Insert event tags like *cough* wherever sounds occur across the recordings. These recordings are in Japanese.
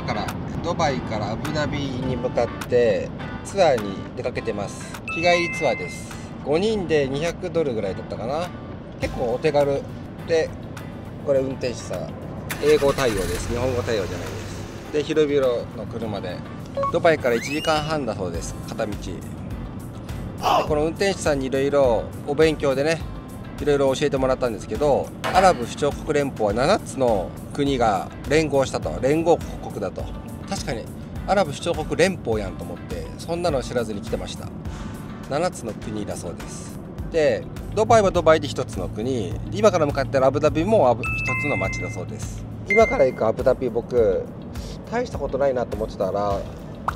今からドバイからアブダビに向かってツアーに出かけてます。日帰りツアーです。5人で200ドルぐらいだったかな。結構お手軽でこれ運転手さん英語対応です。日本語対応じゃないです。で広々の車でドバイから1時間半だそうです。片道。この運転手さんにいろいろお勉強でねいろいろ教えてもらったんですけどアラブ首長国連邦は7つの国が連合したと。連合国だと。確かにアラブ首長国連邦やんと思ってそんなの知らずに来てました。7つの国だそうです。でドバイはドバイで1つの国。今から向かってるアブダビも1つの町だそうです。今から行くアブダビ僕大したことないなと思ってたら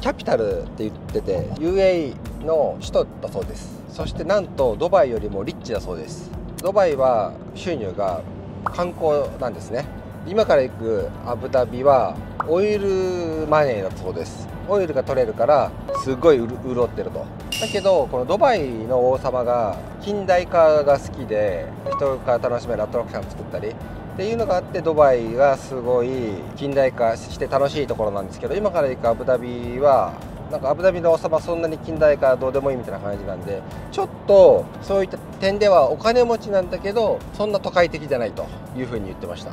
キャピタルって言ってて UA の首都だそうです。そしてなんとドバイよりもリッチだそうです。ドバイは収入が観光なんですね。今から行くアブダビはオイルマネーだそうです。オイルが取れるからすごい潤ってると。だけどこのドバイの王様が近代化が好きで人が楽しめるアトラクション作ったりっていうのがあってドバイがすごい近代化して楽しいところなんですけど今から行くアブダビはなんかアブダビの王様そんなに近代化どうでもいいみたいな感じなんでちょっとそういった点ではお金持ちなんだけどそんな都会的じゃないというふうに言ってました。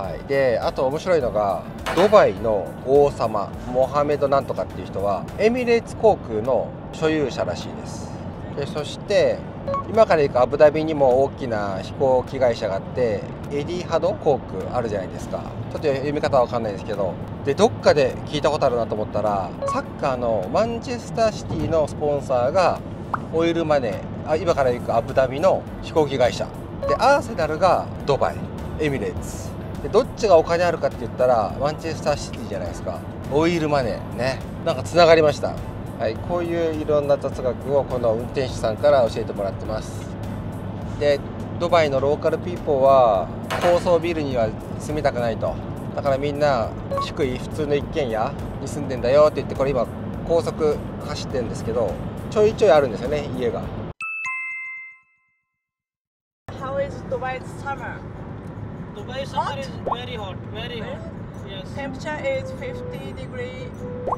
はい、であと面白いのがドバイの王様モハメドなんとかっていう人はエミレーツ航空の所有者らしいですでそして今から行くアブダビにも大きな飛行機会社があってエディハド航空あるじゃないですか。ちょっと読み方は分かんないですけど。でどっかで聞いたことあるなと思ったらサッカーのマンチェスターシティのスポンサーがオイルマネーあ今から行くアブダビの飛行機会社。でアーセナルがドバイエミレーツ。でどっちがお金あるかって言ったらマンチェスターシティじゃないですか。オイルマネーね。なんかつながりました。はい、こういういろんな雑学をこの運転手さんから教えてもらってます。でドバイのローカルピーポーは高層ビルには住みたくないとだからみんな低い普通の一軒家に住んでんだよって言ってこれ今高速走ってるんですけどちょいちょいあるんですよね家が How is Dubai summer? Dubai summer is very hot, very hot. Temperature is 50 degree.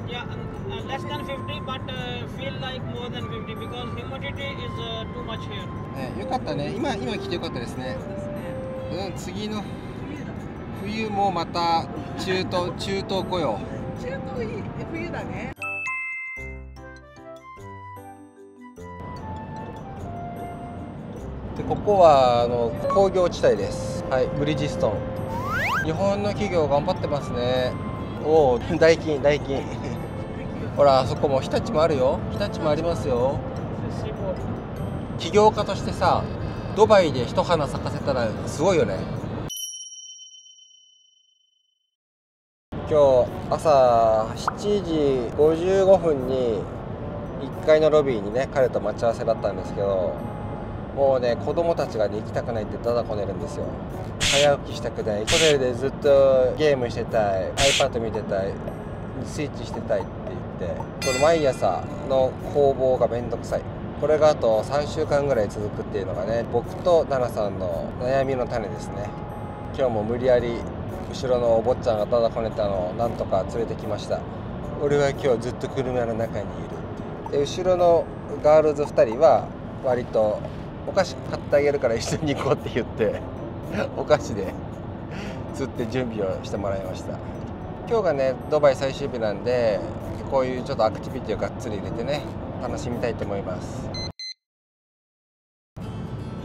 Yeah, uh, less than 50, but uh, feel like more than 50 because humidity is uh, too much here. ね、よかったね。今今来てよかったですね。うん、次の冬もまた中東中東来よう。中東いい冬だね。でここはあの工業地帯です。はい、ブリヂストン。日本の企業頑張ってますね。おお *laughs* 代金代金。ほらあそこも日立もあるよ。日立もありますよ。起業家としてさドバイで一花咲かせたらすごいよね。今日朝7時55分に1階のロビーにね彼と待ち合わせだったんですけどもうね子供たちが、ね、行きたくないってだだこねるんですよ。早起きしたくない。ホテルでずっとゲームしてたい。iPad 見てたい。スイッチしてたいって言って。この毎朝の攻防がめんどくさい。これがあと3週間ぐらい続くっていうのがね僕と奈々さんの悩みの種ですね。今日も無理やり後ろのお坊ちゃんがただこねたのをなんとか連れてきました。俺は今日ずっと車の中にいるで後ろのガールズ2人は割とお菓子買ってあげるから一緒に行こうって言ってお菓子で釣って準備をしてもらいました。今日がねドバイ最終日なんでこういうちょっとアクティビティをがっつり入れてね楽しみたいと思います。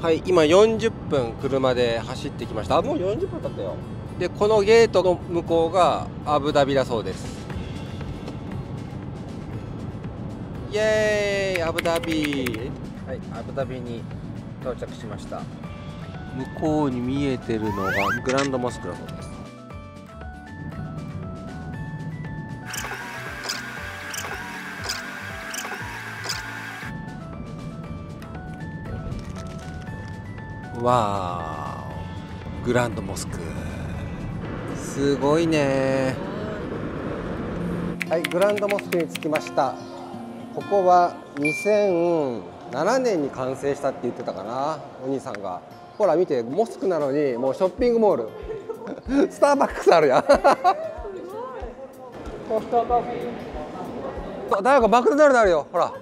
はい今40分車で走ってきました。あもう40分経ったよ。でこのゲートの向こうがアブダビだそうです。イエーイアブダビ。はいアブダビに到着しました。向こうに見えてるのがグランドモスクだそうです。わーグランドモスク。すごいね。はいグランドモスクに着きました。ここは2000 7年に完成したって言ってたかなお兄さんが。ほら見てモスクなのにもうショッピングモール。*laughs* スターバックスあるやん。あ大学マクドナルドあるよ。ほら。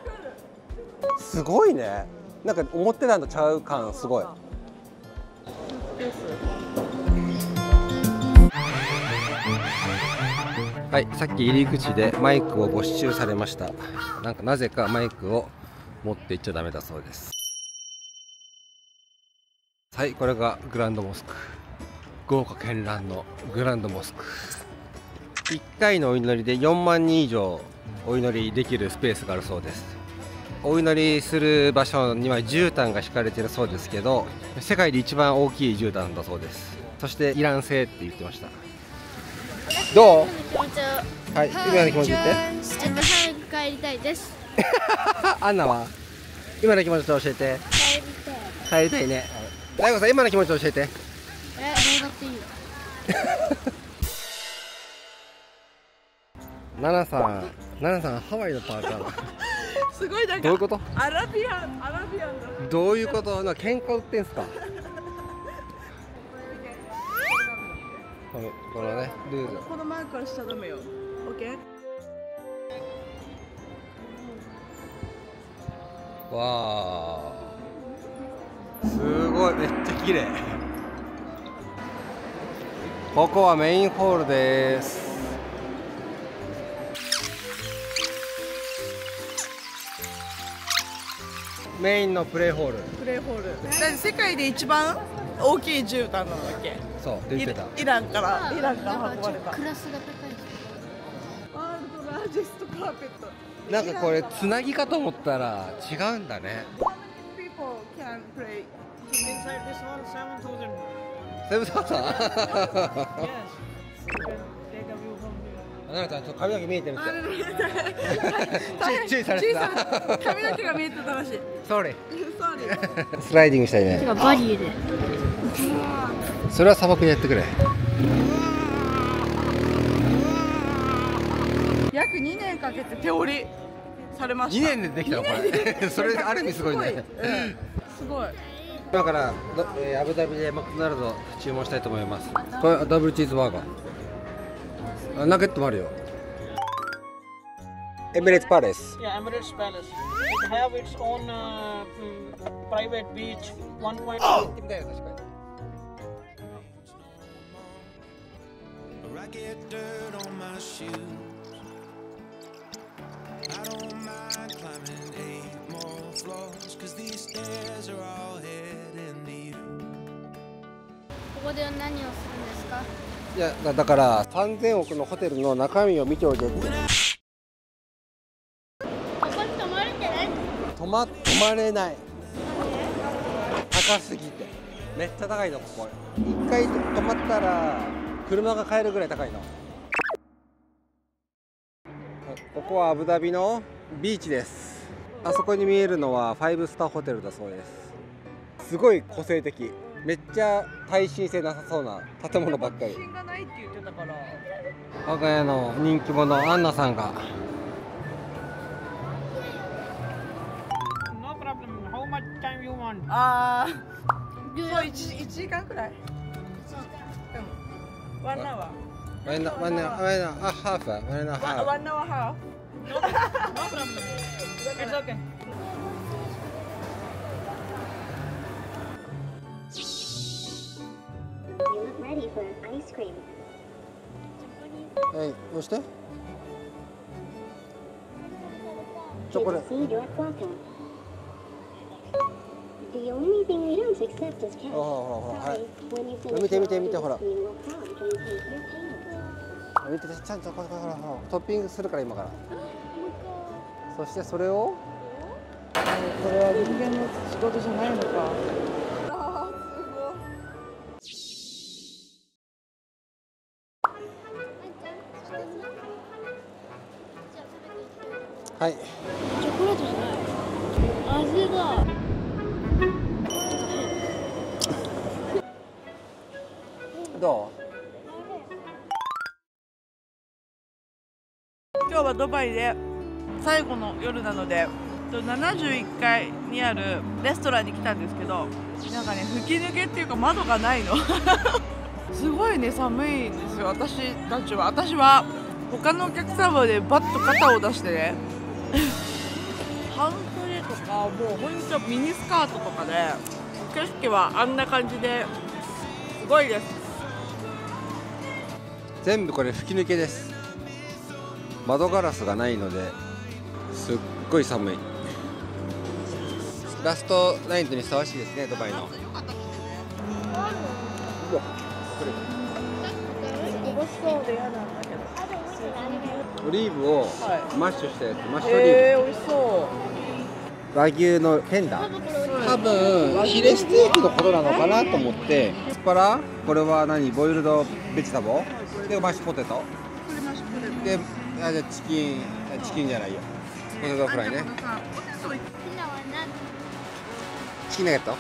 すごいね。なんか思ってたのとちゃう感すごい。はいさっき入り口でマイクを没収されました。なんかなぜかマイクを持って行っちゃダメだそうです。はいこれがグランドモスク。豪華絢爛のグランドモスク。1回のお祈りで4万人以上お祈りできるスペースがあるそうです。お祈りする場所には絨毯が敷かれているそうですけど世界で一番大きい絨毯だそうです。そしてイラン製って言ってました。どう？は。い今の気持ち言って。帰りたいです *laughs* アンナは今の気持ち教えて。帰りたい帰りたいね。大悟さん今の気持ち教えて。えどうだっていいよナナさんナナさんハワイのパーカーすごいなんかどういうこと？アラビアンアラビアンだどういうこと？な喧嘩売ってんすか？*laughs* はいこのねルール。このマークはしちゃダメよ。OK? わあ。すごい。めっちゃ綺麗。ここはメインホールです。メインのプレイホール。プレイホール。だって世界で一番大きい絨毯なのだっけ？そうって言ってたイランからイランから運ばれた。とクラスが高い。ワールドラージェストカーペットなんかこれつなぎかと思ったら違うんだね。People can play Inside this hall, 7,000. セブタさん.ななちゃんちょっと *laughs* 髪の毛見えてるって注意されてた髪の毛が見えてた。らしいうねスライディングしたいね。かバリエで。それは砂漠でやってくれ2年かけて手織りされま2した。年でできたのこれ。*laughs* それある意味すごいね。うん。すごい。今からど、えーアブダビでマクドナルド注文したいと思います。これダブルチーズバーガー。あナゲットもあるよ。エミレーツパレス。Yeah, Emirates Palace. It have its own uh, mm, private beach. 1.2. 行ってみたいよ確かに or I get dirt on my shoes. Mind climbing eight more floors, cause these stairs are all heading to you. ここで何をするんですか？いやだだから3000億のホテルの中身を見ておいてって。ここに泊まるんじゃない？泊ま泊まれない。高すぎて。めっちゃ高いのここ。一回泊まったら車が買えるぐらい高いの。ここはアブダビのビーチです。あそこに見えるのはファイブスターホテルだそうです。すごい個性的。めっちゃ耐震性なさそうな建物ばっかり。品がないって言ってたから。我が家の人気者アンナさんが。No problem. How much time you want? ああルそう 1, 一時間くらい？うん。ワンアワワンナワンナワンナあハーフワンナーハーワンアワーハ No problem. It's okay. You look ready for ice cream. はいどうしてチョコレート. The only thing we don't accept is cash. ほらほらほらはい見て見て見てほら.見てちゃんとこれほらほらトッピングするから今からそしてそれをこれは人間の仕事じゃないのか。はい。チョコレートじゃない。味が。ど今日はドバイで最後の夜なので71階にあるレストランに来たんですけどなんかね吹き抜けっていうか窓がないの。*laughs* すごいね寒いんですよ。私たちは。私は他のお客様でバッと肩を出してね。*laughs* 半袖とかもうほんとミニスカートとかで景色はあんな感じですごいです。全部これ吹き抜けです。窓ガラスがないのですっごい寒い。ラストナイトにふさわしいですねドバイの。オリーブをはマッシュしたやつ、マッシュオリーブ、えー、美味しそ和牛のテンダー。多分ヒレステーキのことなのかなと思って。アスパラ？これは何？ボイルドベジタボでマッシュポテト？うこれマッシュポテト。であじゃあチキンあチキンじゃないよポテトフライね。あんたこのさポテトチキンナゲット